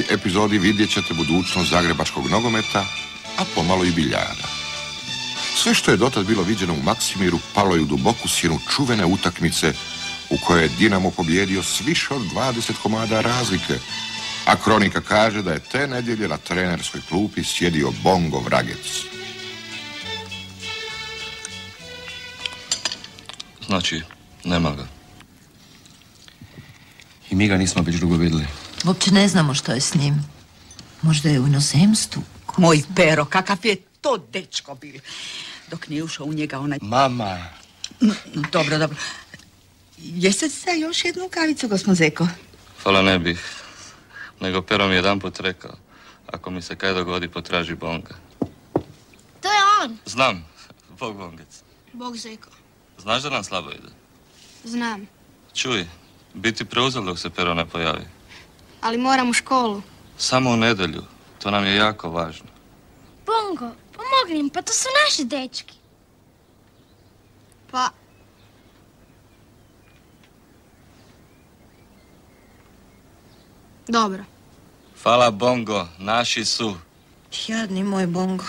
ovoj epizodi vidjet ćete budućnost zagrebačkog nogometa, a pomalo i biljara. Sve što je dotad bilo viđeno u Maksimiru palo je u duboku sjenu čuvene utakmice u kojoj je Dinamo pobjedio s više od 20 komada razlike, a kronika kaže da je te nedjelje na trenerskoj klupi sjedio Bongo Vragec. Znači, nema ga. I mi ga nismo već dugo vidjeli. Uopće ne znamo što je s njim. Možda je u inozemstvu. Moj pero, kakav je to dečko bil. Dok nije ušao u njega onaj... Mama! Mm, Dobro, dobro. Jeste za još jednu kavicu, gospod Zeko? Hvala ne bih. Nego Pero mi jedan put rekao. Ako mi se kaj dogodi, potraži Bonga. To je on. Znam. Bog Bongec. Bog Zeko. Znaš da nam slabo ide? Znam. Čuj, biti preuzal dok se Pero ne pojavi. Ali moram u školu. Samo u nedjelju. To nam je jako važno. Bongo, pomogni im, pa to su naši dečki. Pa... Dobro. Hvala Bongo, naši su. Jadni moj Bongo.